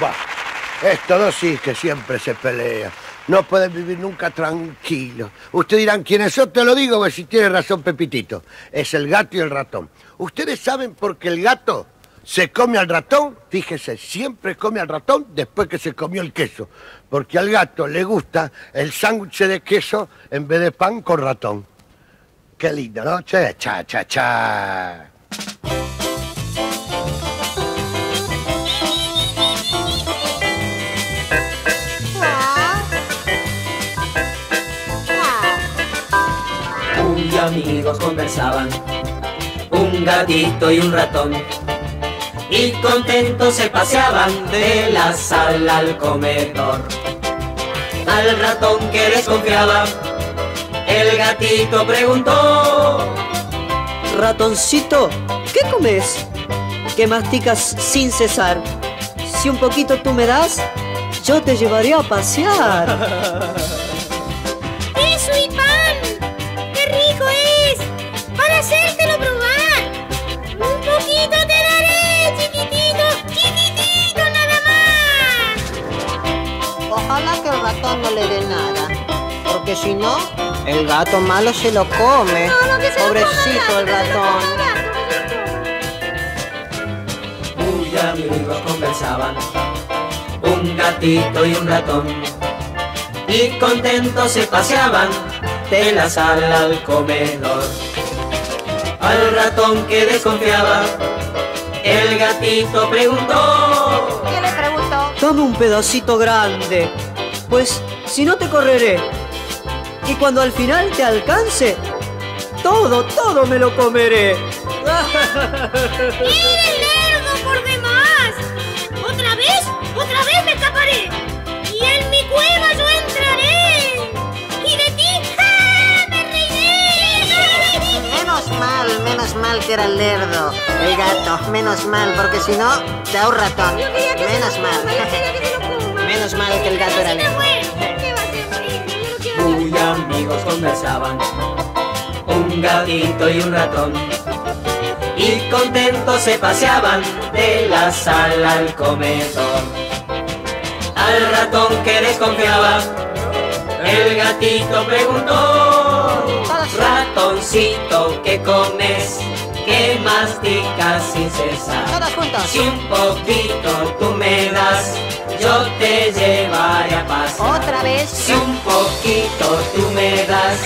Buah, estos dos sí que siempre se pelean. No pueden vivir nunca tranquilos. Ustedes dirán, ¿quiénes son? Te lo digo, pues si tiene razón Pepitito. Es el gato y el ratón. ¿Ustedes saben por qué el gato se come al ratón? Fíjese, siempre come al ratón después que se comió el queso. Porque al gato le gusta el sándwich de queso en vez de pan con ratón. Qué lindo, ¿no? Che, cha, cha, cha. Amigos conversaban, un gatito y un ratón, y contentos se paseaban de la sala al comedor. Al ratón que desconfiaba, el gatito preguntó, Ratoncito, ¿qué comes? Que masticas sin cesar. Si un poquito tú me das, yo te llevaré a pasear. ¡Queso y pan! Porque si no, el gato malo se lo come. No, no, que se lo coma Pobrecito el ratón. Muy amigos conversaban, un gatito y un ratón, y contentos se paseaban de la sala al comedor. Al ratón que desconfiaba, el gatito preguntó, ¿Qué le preguntó? Dame un pedacito grande, pues si no te correré. Y cuando al final te alcance, todo, todo me lo comeré. ¡Eres lerdo por demás! ¡Otra vez! ¡Otra vez me escaparé! ¡Y en mi cueva yo entraré! ¡Y de ti ¡ja! me reiré! Menos mal, menos mal que era el lerdo. El gato, menos mal, porque si no, te da un ratón. Menos mal. Menos mal que el gato era lerdo. Amigos conversaban, un gatito y un ratón, y contentos se paseaban de la sala al comedor. Al ratón que desconfiaba, el gatito preguntó, ratoncito, ¿qué comes? ¿Qué masticas sin cesar? Si un poquito tú me das, yo te llevaré a pasar. Otra vez. Si un poquito tú me das,